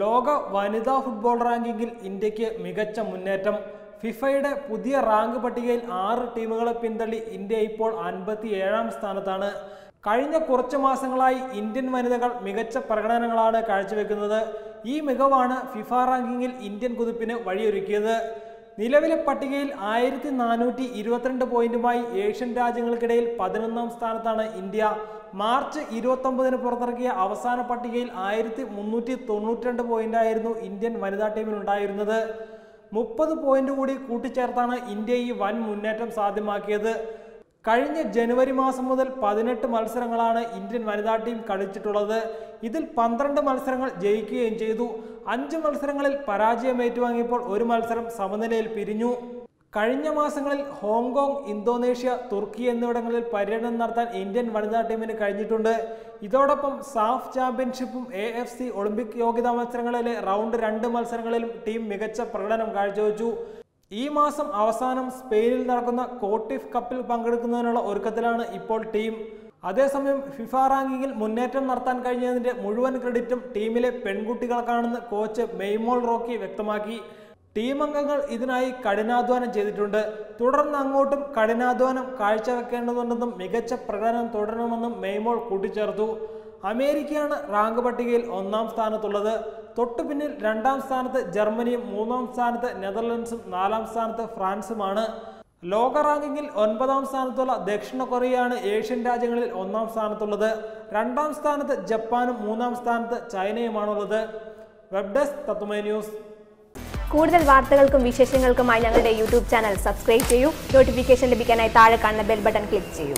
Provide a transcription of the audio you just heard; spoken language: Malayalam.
ലോക വനിതാ ഫുട്ബോൾ റാങ്കിങ്ങിൽ ഇന്ത്യയ്ക്ക് മികച്ച മുന്നേറ്റം. ഫിഫയുടെ പുതിയ റാങ്ക് പട്ടികയിൽ ആറ് ടീമുകളെ പിന്തള്ളി ഇന്ത്യ ഇപ്പോൾ അൻപത്തി ഏഴാം സ്ഥാനത്താണ്. കഴിഞ്ഞ കുറച്ച് മാസങ്ങളായി ഇന്ത്യൻ വനിതകൾ മികച്ച പ്രകടനങ്ങളാണ് കാഴ്ചവെക്കുന്നത്. ഈ മികവാണ് ഫിഫ റാങ്കിങ്ങിൽ ഇന്ത്യൻ കുതിപ്പിന് വഴിയൊരുക്കിയത്. നിലവിലെ പട്ടികയിൽ ആയിരത്തി നാനൂറ്റി ഇരുപത്തിരണ്ട് പോയിന്റുമായി ഏഷ്യൻ രാജ്യങ്ങൾക്കിടയിൽ പതിനൊന്നാം സ്ഥാനത്താണ് ഇന്ത്യ. മാർച്ച് ഇരുപത്തൊമ്പതിന് പുറത്തിറക്കിയ അവസാന പട്ടികയിൽ ആയിരത്തി മുന്നൂറ്റി തൊണ്ണൂറ്റിരണ്ട് പോയിന്റായിരുന്നു ഇന്ത്യൻ വനിതാ ടീമിനുണ്ടായിരുന്നത് മുപ്പത് പോയിന്റ് കൂടി കൂട്ടിച്ചേർത്താണ് ഇന്ത്യ ഈ വൻ മുന്നേറ്റം സാധ്യമാക്കിയത്. കഴിഞ്ഞ ജനുവരി മാസം മുതൽ പതിനെട്ട് മത്സരങ്ങളാണ് ഇന്ത്യൻ വനിതാ ടീം കളിച്ചിട്ടുള്ളത്. ഇതിൽ പന്ത്രണ്ട് മത്സരങ്ങൾ ജയിക്കുകയും ചെയ്തു. അഞ്ച് മത്സരങ്ങളിൽ പരാജയം ഏറ്റുവാങ്ങിയപ്പോൾ ഒരു മത്സരം സമനിലയിൽ പിരിഞ്ഞു. കഴിഞ്ഞ മാസങ്ങളിൽ ഹോങ്കോങ് ഇന്തോനേഷ്യ തുർക്കി എന്നിവിടങ്ങളിൽ പര്യടനം നടത്താൻ ഇന്ത്യൻ വനിതാ ടീമിന് കഴിഞ്ഞിട്ടുണ്ട്. ഇതോടൊപ്പം സാഫ് ചാമ്പ്യൻഷിപ്പും എ എഫ് സി ഒളിമ്പിക് യോഗ്യതാ മത്സരങ്ങളിലെ റൗണ്ട് രണ്ട് മത്സരങ്ങളിലും ടീം മികച്ച പ്രകടനം കാഴ്ചവെച്ചു. ഈ മാസം അവസാനം സ്പെയിനിൽ നടക്കുന്ന കോട്ടിഫ് കപ്പിൽ പങ്കെടുക്കുന്നതിനുള്ള ഒരുക്കത്തിലാണ് ഇപ്പോൾ ടീം. അതേസമയം ഫിഫ റാങ്കിങ്ങിൽ മുന്നേറ്റം നടത്താൻ കഴിഞ്ഞതിന്റെ മുഴുവൻ ക്രെഡിറ്റും ടീമിലെ പെൺകുട്ടികൾക്കാണെന്ന് കോച്ച് മെയ്മോൾ റോക്കി വ്യക്തമാക്കി. ടീം അംഗങ്ങൾ ഇതിനായി കഠിനാധ്വാനം ചെയ്തിട്ടുണ്ട്. തുടർന്ന് അങ്ങോട്ടും കഠിനാധ്വാനം കാഴ്ചവെക്കേണ്ടതുണ്ടെന്നും മികച്ച പ്രകടനം തുടരണമെന്നും മെയ്മോൾ കൂട്ടിച്ചേർത്തു. അമേരിക്കയാണ് റാങ്ക് പട്ടികയിൽ ഒന്നാം സ്ഥാനത്തുള്ളത്. തൊട്ടു പിന്നിൽ രണ്ടാം സ്ഥാനത്ത് ജർമ്മനിയും മൂന്നാം സ്ഥാനത്ത് നെതർലൻഡ്സും നാലാം സ്ഥാനത്ത് ഫ്രാൻസുമാണ്. ലോക റാങ്കിങ്ങിൽ ഒൻപതാം സ്ഥാനത്തുള്ള ദക്ഷിണ കൊറിയയാണ് ഏഷ്യൻ രാജ്യങ്ങളിൽ ഒന്നാം സ്ഥാനത്തുള്ളത്. രണ്ടാം സ്ഥാനത്ത് ജപ്പാനും മൂന്നാം സ്ഥാനത്ത് ചൈനയുമാണുള്ളത്. വെബ് ഡെസ്ക് തത്വമേ ന്യൂസ്. കൂടുതൽ വാർത്തകൾക്കും വിശേഷങ്ങൾക്കുമായി ഞങ്ങളുടെ യൂട്യൂബ് ചാനൽ സബ്സ്ക്രൈബ് ചെയ്യൂ. നോട്ടിഫിക്കേഷൻ ലഭിക്കാനായി താഴെ കാണുന്ന ബെൽ ബട്ടൺ ക്ലിക്ക് ചെയ്യൂ.